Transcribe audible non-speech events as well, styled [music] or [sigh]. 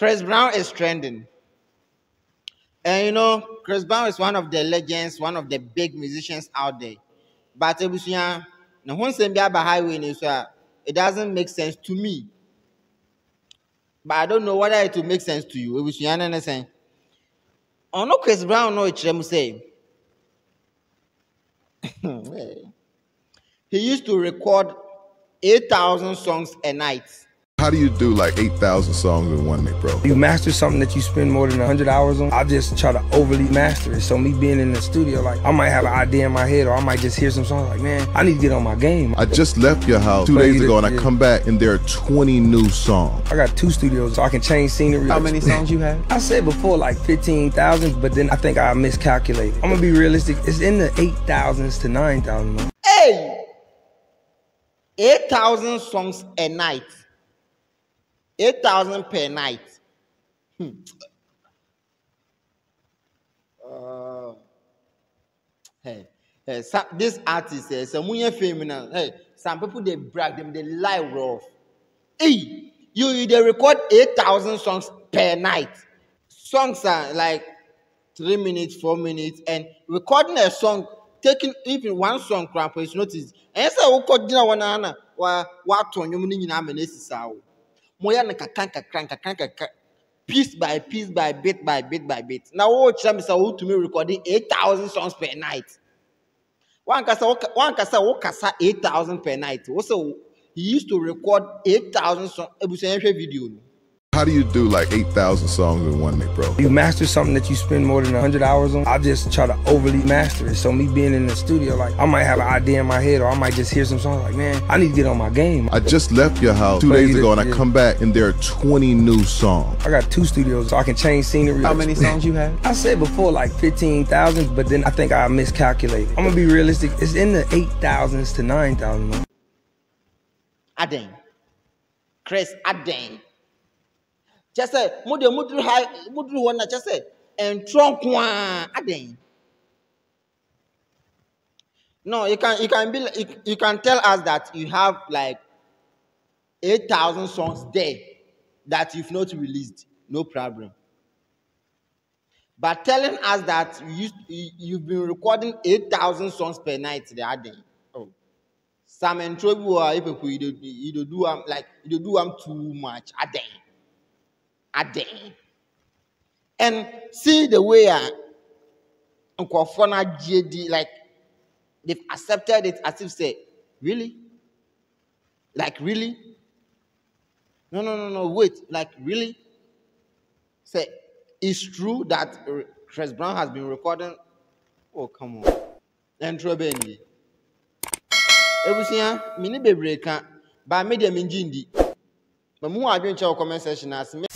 Chris Brown is trending. And you know, Chris Brown is one of the legends, one of the big musicians out there. But it doesn't make sense to me. But I don't know whether it will make sense to you. Ebusua ne ne sɛn. Ɔno Chris Brown no mu sɛ, [laughs] he used to record 8,000 songs a night. How do you do like 8,000 songs in one day, bro? You master something that you spend more than 100 hours on. I just try to overly master it. So me being in the studio, like I might have an idea in my head, or I might just hear some songs like, man, I need to get on my game. I just left your house two days ago and I come back and there are 20 new songs. I got two studios, so I can change scenery. How many songs you have? I said before like 15,000, but then I think I miscalculated. I'm gonna be realistic. It's in the 8,000s to 9,000. Hey! 8,000 songs a night. 8,000 per night. Hmm. Uh, hey, hey, some, this artist, eh, some when now, hey, some people they brag them, they lie rough. Hey, you, you they record 8,000 songs per night. Songs are like three minutes, four minutes, and recording a song, taking even one song, crap, is notice. And so, what I want to wa what on you meaning I'm an moyɛ no kakra nkakra nkakra piece by piece by bit by bit by bit. Na wɔrekyerɛ me sɛ wotumi recording eight thousand songs per night. Wankasa wankasa wokasa eight thousand per night. Wo sɛ he used to record eight thousand songs ebusua yɛhwɛ video no. How do you do like 8,000 songs in one day, bro? You master something that you spend more than 100 hours on. I just try to overly master it. So me being in the studio, like I might have an idea in my head, or I might just hear some songs like, man, I need to get on my game. I just left your house two days ago and I come back and there are 20 new songs. I got two studios, so I can change scenery. How many songs you have? [laughs] I said before like 15,000, but then I think I miscalculated. I'm gonna be realistic. It's in the 8,000s to 9,000. Aden. Chris Aden. Kyɛ sɛ mo deɛ moduru ha moduru hɔ na kyɛ sɛ ntorɔ nko a no you can you can be you, you can tell us that you have like eight thousand songs there that you've not released. No problem. But telling us that you, you you've been recording eight thousand songs per night the adan ah, oh. Some ntoro bi wɔ a you dey you dey do am like you dey do am too much ah, adan. Adan and see the way a nkurɔfoɔ no agye di like they've accepted it as if say really? Like really? No no no no wait like really? Say it's true that Chris Brown has been recording oh come on. Bɛn ni ebusua mini bebree ka baa mi deɛ mi ngyi ndi. Ma mu wɔ adwenkyɛ wɔ comment section ase.